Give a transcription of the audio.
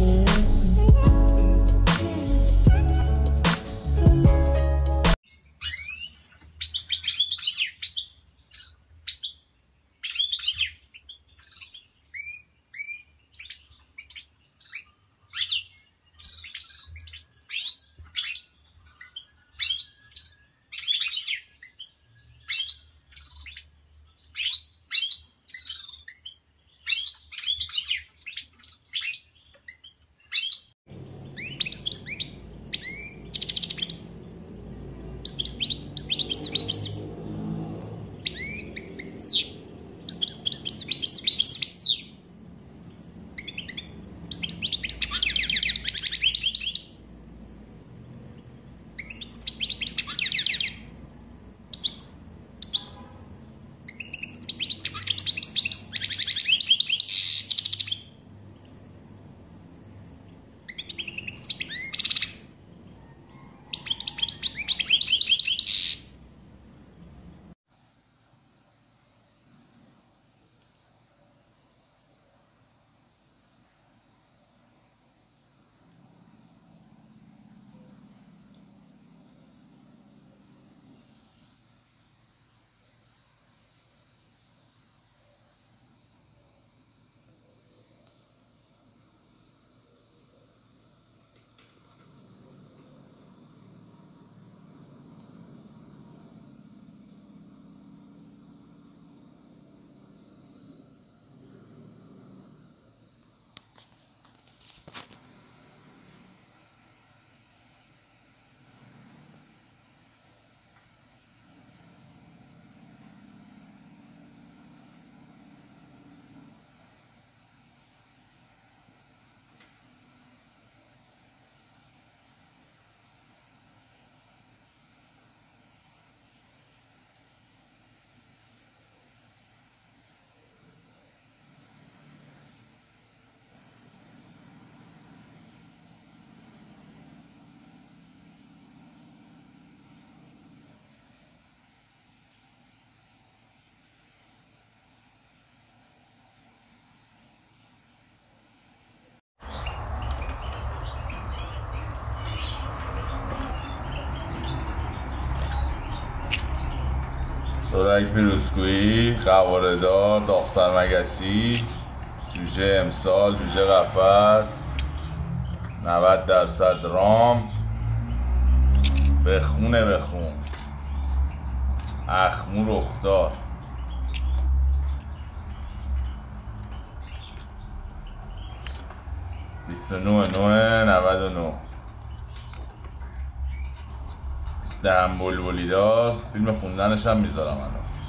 Mm-hmm. سرک فیروزگویی قواردار داغسر مگسی جوجه امسال جوجه قفص 90 درصد رام. بخونه بخون اخمو رخدار بیست و نوه نوه نود و نو دهم بلبلی دار فیلم خوندنش هم می‌ذارم الان.